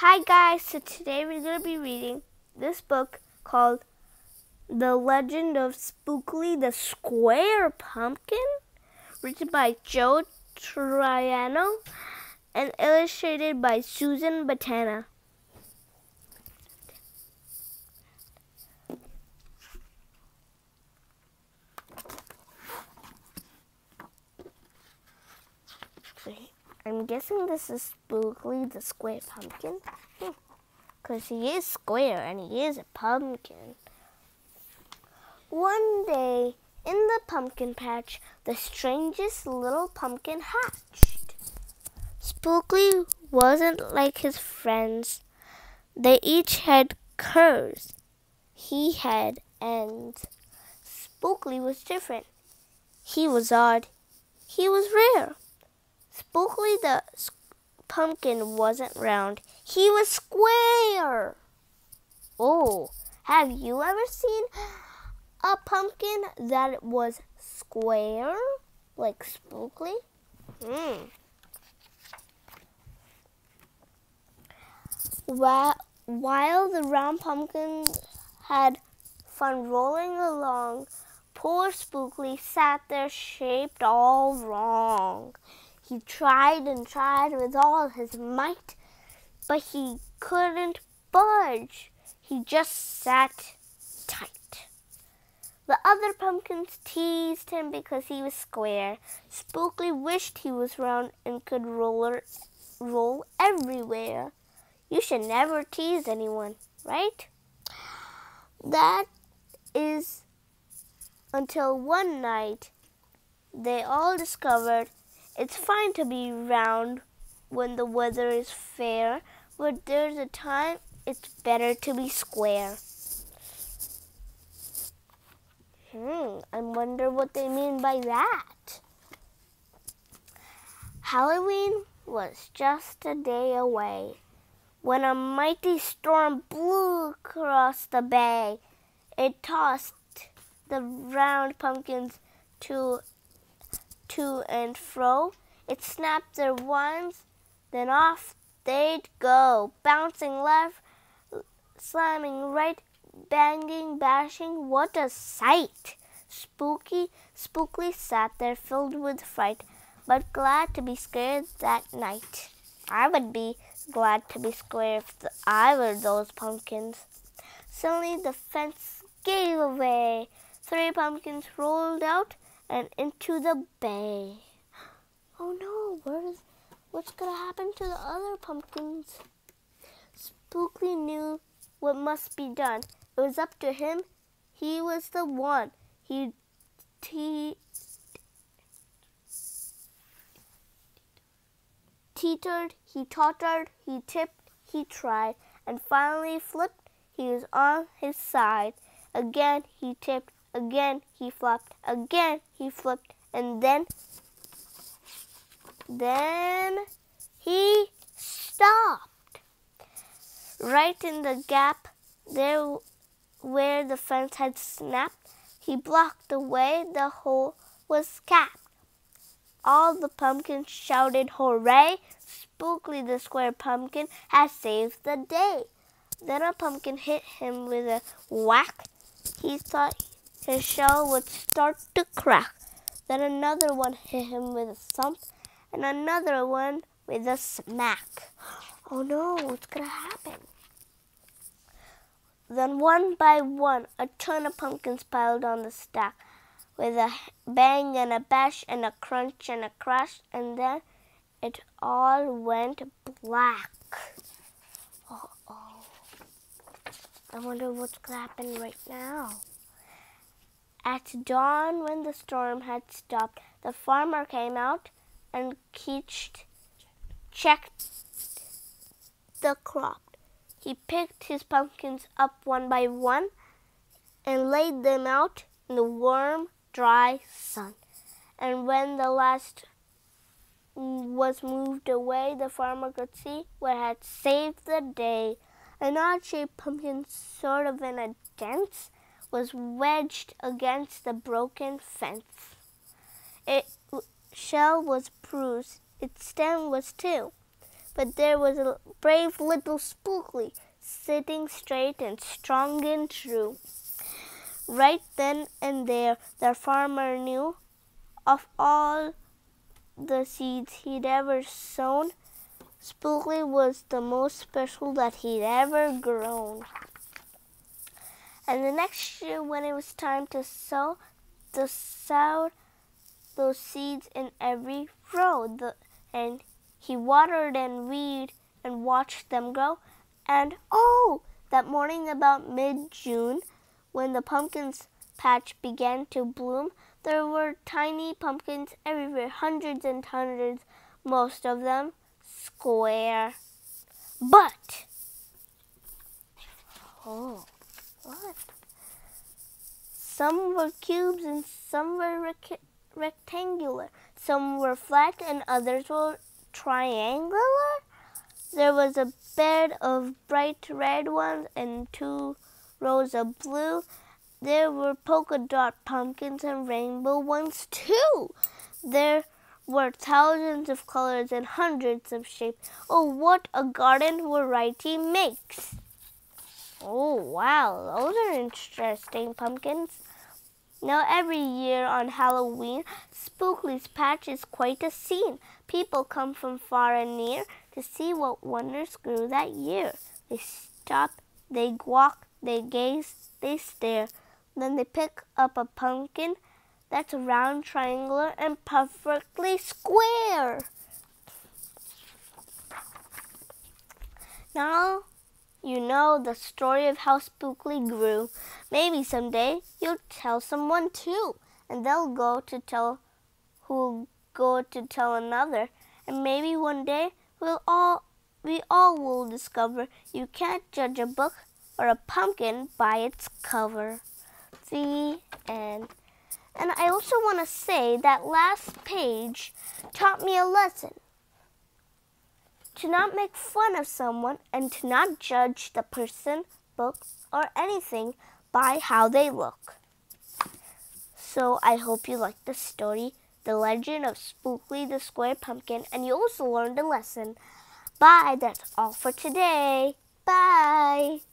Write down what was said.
Hi guys, so today we're going to be reading this book called The Legend of Spookley the Square Pumpkin, written by Joe Troiano and illustrated by Susan Botana. I'm guessing this is Spookley the Square Pumpkin. Hmm. Because he is square and he is a pumpkin. One day in the pumpkin patch, the strangest little pumpkin hatched. Spookley wasn't like his friends. They each had curves. He had ends. Spookley was different. He was odd. He was rare. Spookley the pumpkin wasn't round. He was square. Oh, have you ever seen a pumpkin that was square? Like Spookley? Hmm. While, while the round pumpkin had fun rolling along, poor Spookley sat there shaped all wrong. He tried and tried with all his might, but he couldn't budge. He just sat tight. The other pumpkins teased him because he was square. Spookley wished he was round and could roller, roll everywhere. You should never tease anyone, right? That is until one night they all discovered it's fine to be round when the weather is fair, but there's a time it's better to be square. Hmm, I wonder what they mean by that. Halloween was just a day away when a mighty storm blew across the bay. It tossed the round pumpkins to to and fro. It snapped their wands, then off they'd go, bouncing left, slamming right, banging, bashing. What a sight! Spooky, spookley sat there, filled with fright, but glad to be scared that night. I would be glad to be square if I were those pumpkins. Suddenly the fence gave away. Three pumpkins rolled out and into the bay. Oh no, where's what's gonna happen to the other pumpkins? Spookley knew what must be done. It was up to him. He was the one. He he teetered, he tottered, he tipped, he tried, and finally flipped. He was on his side. Again he tipped, Again he flopped. Again he flipped. And then, then he stopped. Right in the gap there where the fence had snapped, he blocked the way the hole was capped. All the pumpkins shouted hooray! Spookley the square pumpkin has saved the day. Then a pumpkin hit him with a whack. He thought his shell would start to crack. Then another one hit him with a thump, and another one with a smack. Oh no, what's gonna happen? Then one by one, a ton of pumpkins piled on the stack with a bang and a bash and a crunch and a crash, and then it all went black. Uh oh. I wonder what's gonna happen right now. At dawn, when the storm had stopped, the farmer came out and checked, checked the crop. He picked his pumpkins up one by one and laid them out in the warm, dry sun. And when the last was moved away, the farmer could see what had saved the day. An odd shaped pumpkin, sort of in a dense was wedged against the broken fence. Its shell was bruised, its stem was too. but there was a brave little Spookley sitting straight and strong and true. Right then and there, the farmer knew of all the seeds he'd ever sown, Spookley was the most special that he'd ever grown. And the next year, when it was time to sow, the sowed those seeds in every row, the, and he watered and weed and watched them grow. And oh, that morning about mid June, when the pumpkins patch began to bloom, there were tiny pumpkins everywhere, hundreds and hundreds, most of them square. But, oh, what? Some were cubes and some were rec rectangular. Some were flat and others were triangular. There was a bed of bright red ones and two rows of blue. There were polka dot pumpkins and rainbow ones too. There were thousands of colors and hundreds of shapes. Oh, what a garden variety makes! Oh, wow, those are interesting pumpkins. Now, every year on Halloween, Spookley's Patch is quite a scene. People come from far and near to see what wonders grew that year. They stop, they walk, they gaze, they stare. Then they pick up a pumpkin that's round, triangular, and perfectly square. Now you know the story of how Spookley grew. Maybe someday you'll tell someone too, and they'll go to tell who'll go to tell another, and maybe one day we'll all we all will discover you can't judge a book or a pumpkin by its cover. The end. And I also want to say that last page taught me a lesson to not make fun of someone and to not judge the person, book, or anything by how they look. So I hope you liked the story, The Legend of Spookley the Square Pumpkin, and you also learned a lesson. Bye, that's all for today. Bye.